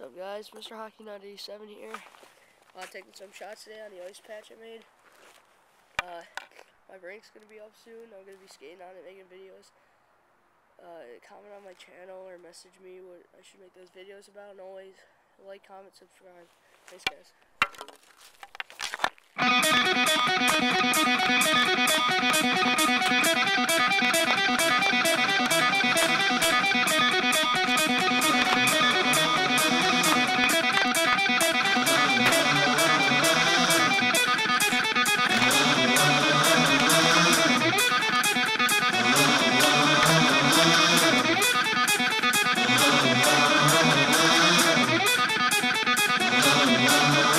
up guys, Mr. Hockey 987 here. Uh, taking some shots today on the ice patch I made. Uh, my rink's going to be up soon. I'm going to be skating on it, making videos. Uh, comment on my channel or message me what I should make those videos about. And always like, comment, subscribe. Thanks guys. Thank you.